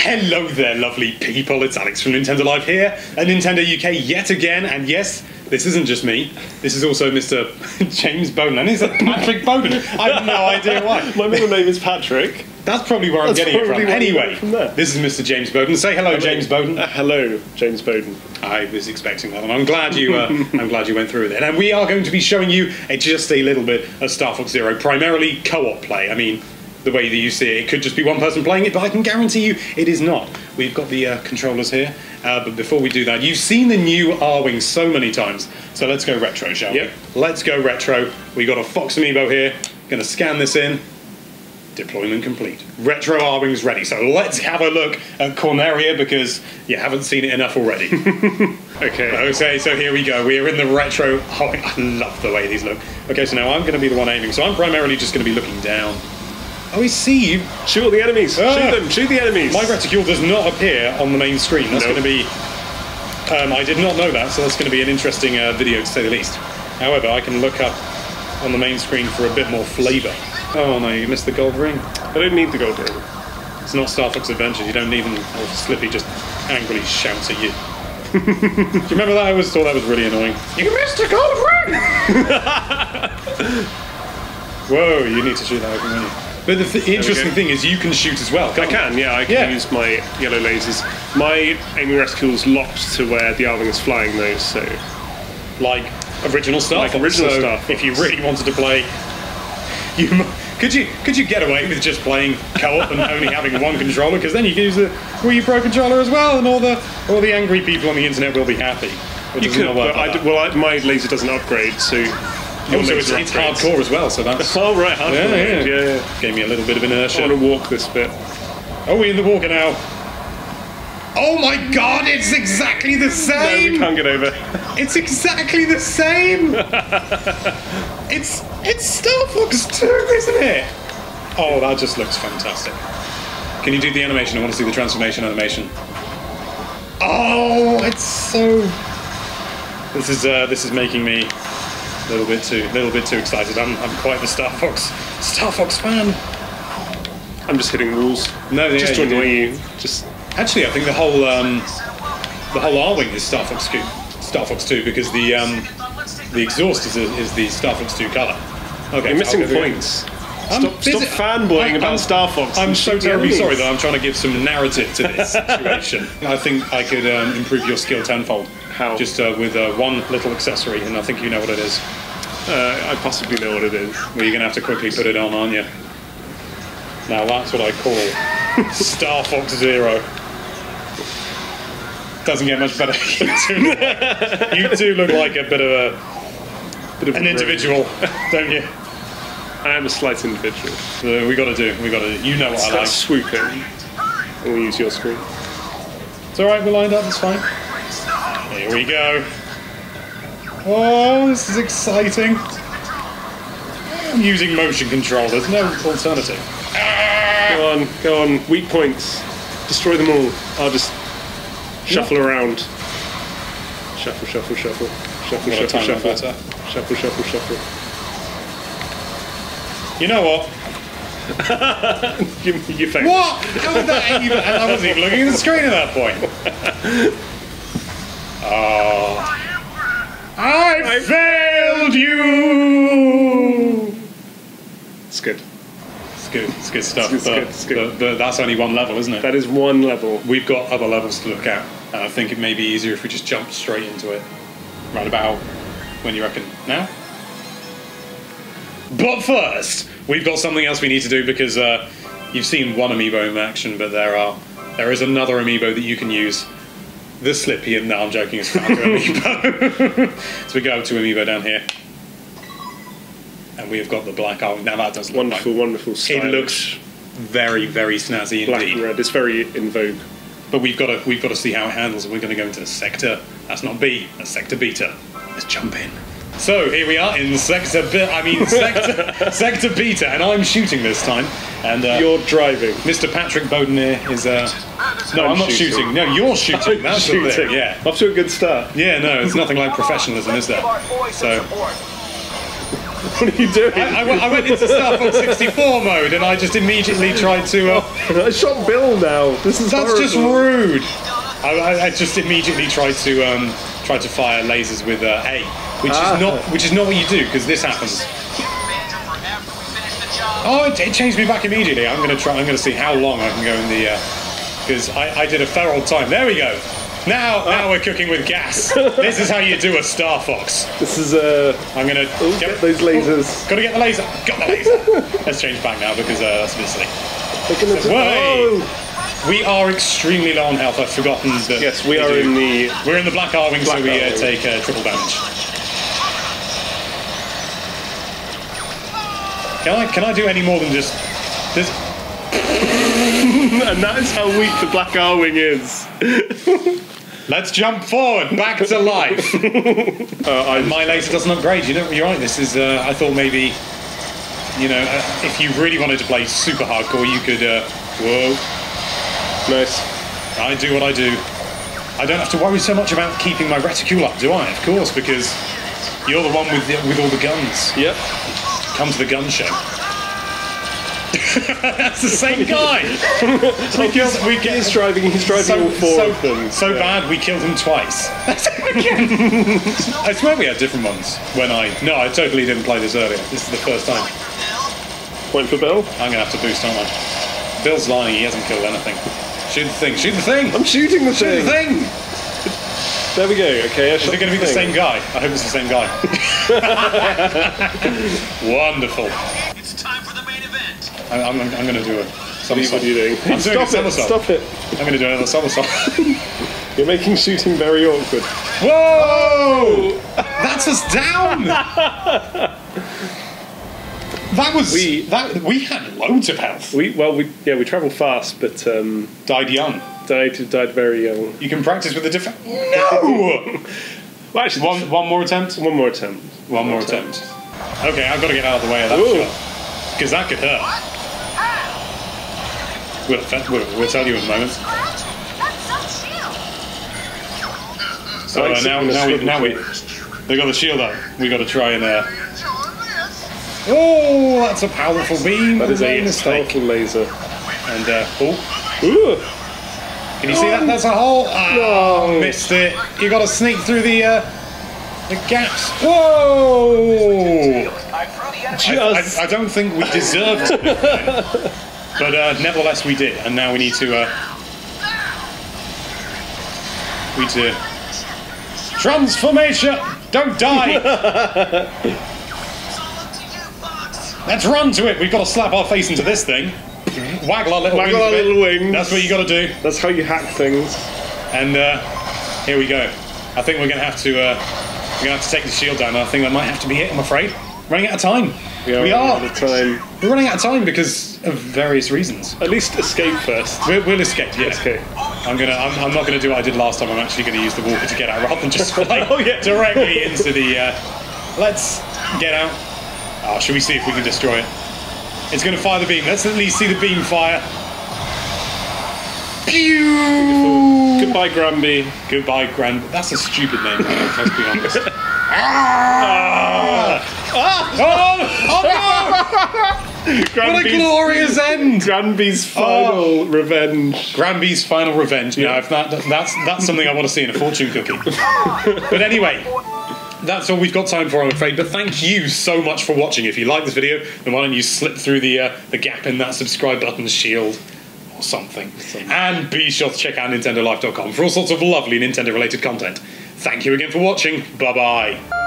Hello there, lovely people. It's Alex from Nintendo Life here at Nintendo UK yet again. And yes, this isn't just me. This is also Mr. James Bowden. And it's Patrick Bowden. I have no idea why. My middle name is Patrick. That's probably where I'm getting it from. probably where you got Anyway, from there. this is Mr. James Bowden. Say hello, James Bowden. Uh, hello, James Bowden. I was expecting that, and I'm glad you. Uh, I'm glad you went through with it. And we are going to be showing you a, just a little bit of Star Fox Zero, primarily co-op play. I mean, the way that you see it, it could just be one person playing it, but I can guarantee you it is not. We've got the uh, controllers here, uh, but before we do that, you've seen the new Arwing so many times. So let's go retro, shall Yep. we? Let's go retro. We've got a Fox Amiibo here. Going to scan this in. Deployment complete. Retro Arwings ready. So let's have a look at Corneria because you haven't seen it enough already. Okay. okay, so here we go. We are in the retro. Oh, I love the way these look. Okay, so now I'm going to be the one aiming. So I'm primarily just going to be looking down. Oh, I see you. Shoot all the enemies. Ah. Shoot them. Shoot the enemies. My reticule does not appear on the main screen. That's Nope. going to be. Um, I did not know that, so that's going to be an interesting uh, video to say the least. However, I can look up on the main screen for a bit more flavour. Oh no, you missed the gold ring. I don't need the gold ring. It's not Star Fox Adventures. You don't even. Or Slippy just angrily shouts at you. Do you remember that? I always thought that was really annoying. You missed a gold ring! Whoa, you need to shoot that open? But the th- interesting thing is, you can shoot as well. I can, yeah, I can Yeah. use my yellow lasers. My aiming reticule's locked to where the Arwing is flying though, so like original stuff? Like original so Star Fox. If you really wanted to play, you m- could you could you get away with just playing co-op and only having one controller? Because then you can use the Wii Pro controller as well, and all the all the angry people on the internet will be happy. You could. But I like d- well, I, my laser doesn't upgrade, so your also, it's, it's hardcore as well, so that's Oh right, hardcore. Yeah, Yeah, yeah. yeah. gave me a little bit of inertia. I want to walk this bit. Oh, we're in the walker now. Oh my god, it's exactly the same! No, we can't get over. It's exactly the same! it's it's Star Fox 2, isn't it? Oh, that just looks fantastic. Can you do the animation? I want to see the transformation animation. Oh, it's so. This is uh, this is making me a little bit too little bit too excited. I'm, I'm quite the Star Fox Star Fox fan. I'm just hitting walls. No, yeah, just to you annoy you. Just Actually, I think the whole um, the whole Arwing is Star Fox 2, Star Fox 2 because the um, the exhaust is, a, is the Star Fox 2 color. Okay, you're missing I'll go through- points. I'm Stop, stop fanboying I'm- about Star Fox. I'm so terribly sorry that I'm trying to give some narrative to this situation. I think I could um, improve your skill tenfold. How? Just uh, with uh, one little accessory, and I think you know what it is. Uh, I possibly know what it is. Well, you're going to have to quickly put it on, aren't you? Now that's what I call Star Fox Zero. Doesn't get much better. you, do, you look like a bit of a Bit of an a individual, don't you? I am a slight individual. Uh, we got to do. We got to. You know what I like. swooping. We'll use your screen. It's all right. We're lined up. It's fine. Here we go. Oh, this is exciting. I'm using motion control. There's no alternative. Go on, go on. Weak points. Destroy them all. I'll just shuffle around. Shuffle, shuffle, shuffle. Shuffle, shuffle, shuffle. Shuffle, shuffle, shuffle. You know what? You, you failed. What? How did that even? I wasn't even looking at the screen at that point. Oh. I failed you! It's good. It's good. It's good stuff. It's but, good, it's good. but- but that's only one level, isn't it? That is one level. We've got other levels to look at, and I think it may be easier if we just jump straight into it. Right about when you reckon now? But first, we've got something else we need to do because uh, you've seen one amiibo in action, but there are there is another amiibo that you can use. The Slippy, and no, I'm joking. It's found to amiibo. so we go to amiibo down here, and we have got the black eye. Now that does look Wonderful, like- wonderful. It looks very, very snazzy black indeed. and red. It's very in vogue. But we've got to we've got to see how it handles. And we're going to go into the sector. That's not B. That's sector beta. Let's jump in. So here we are in sector. Be- I mean sector sector beta, and I'm shooting this time. And uh, You're driving. Mr. Patrick Bowden here is. Uh, no, I'm, I'm not shooting. shooting. No, you're shooting. I'm That's the shooting. thing. Yeah. Off to a good start. Yeah. No, it's nothing like professionalism, is there? So What are you doing? I, I went- I went into Star Fox 64 mode and I just immediately tried to. Uh, I shot Bill now. This is that's just rude. I, I, I just immediately tried to um, try to fire lasers with uh, A, which Ah. is not which is not what you do because this happens. Oh, it, it changed me back immediately. I'm gonna try. I'm gonna see how long I can go in the because I, I did a fair old time. There we go. Now, now we're cooking with gas. this is how you do a Star Fox. This is uh. I'm gonna Oh, get those lasers. Gotta get the laser. Got the laser. Let's change back now because uh, that's a bit silly. They're gonna do- Way. Oh! We are extremely low on health. I've forgotten that. Yes, we are do- in the. We're in the Black Arwing, so we uh, take uh, triple damage. Can I can I do any more than just? This, And that is how weak the Black Arwing is. let's jump forward, back to life. Uh, I, My laser doesn't upgrade. You know, you're right. This is. Uh, I thought maybe. You know, uh, if you really wanted to play super hardcore, you could. Uh, whoa. nice. I do what I do. I don't have to worry so much about keeping my reticule up, do I? Of course, because you're the one with the, with all the guns. Yep. Come to the gun show. That's the same guy. we killed. We He's get driving. He's driving so, all four so, of them. so Yeah. bad we killed him twice. I swear we had different ones when I. No, I totally didn't play this earlier. This is the first time. Point for Bill. I'm gonna have to boost, aren't I? Bill's lying. He hasn't killed anything. Shoot the thing. Shoot the thing. I'm shooting the thing. Shoot the thing. Thing. There we go. Okay. I Is it going to be the same guy? I hope it's the same guy. Wonderful. It's time for the main event. I- I'm, I'm, going to do a What are you doing? I'm doing Stop a it! Stop it! I'm going to do another somersault. You're making shooting very awkward. Whoa! That's us down. That was We- that. We had loads of health. We well, we yeah, we travel fast, but um, Died young. Died died very young. You can practice with a different. No. Well, actually, one one more attempt. one more attempt. One more attempt. Okay, I've got to get out of the way of that Ooh. shot because that could hurt. We'll, we'll, we'll tell you in a moment. That's some shield. So uh, now, now we, now we, they got the shield up. We got to try and. Uh, oh, that's a powerful beam. That is a mistake. powerful laser. And uh, oh, Ooh, can you see that? That's a hole. Ah, No. missed it. You got to sneak through the uh, the gaps. Whoa! I, just I, I don't think we deserved to, but uh, nevertheless we did, and now we need to. Uh, we need to. Transformation! Don't die! Let's run to it. We've got to slap our face into this thing. Waggle our little Waggle wings. our bit. little wings. That's what you got to do. that's how you hack things. And uh, here we go. I think we're going to have to. Uh, we're going to have to take the shield down. I think that might have to be it. I'm afraid. Running out of time. We are. We running are. out of time. We're running out of time because of various reasons. At least escape first. We'll, we'll escape. Yeah. Okay. I'm gonna. I'm, I'm not gonna do what I did last time. I'm actually gonna use the walker to get out rather than just fly Oh, yeah. directly into the. Uh, let's get out. Oh, should we see if we can destroy it? It's gonna fire the beam. Let's at least see the beam fire. Pew! Goodbye, Granby. Goodbye, Grand. That's a stupid name. Let's be honest. ah! Oh! Oh no! What a glorious end! Granby's final revenge. Granby's final revenge. Now, if that that's that's something I want to see in a fortune cookie. but anyway, that's all we've got time for, I'm afraid. But thank you so much for watching. If you like this video, then why don't you slip through the uh, the gap in that subscribe button shield or something. And be sure to check out NintendoLife.com for all sorts of lovely Nintendo related content. Thank you again for watching. Bye bye.